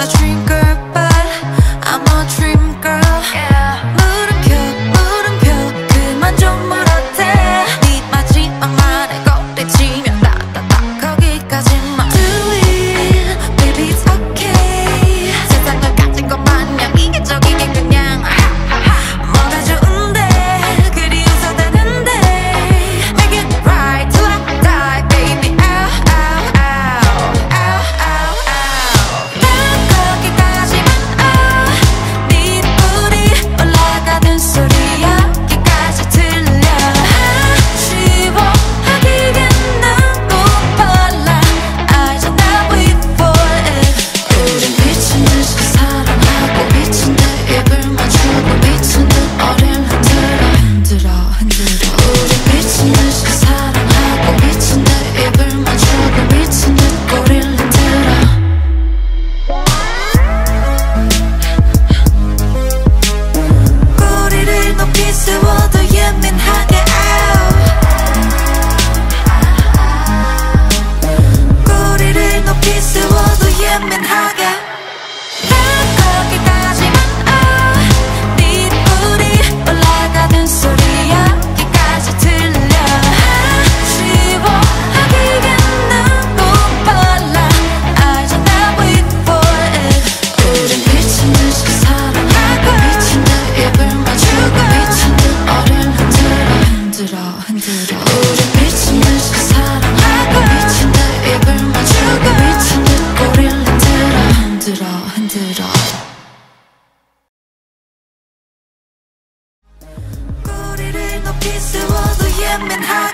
a drink Pis se vodu human heart.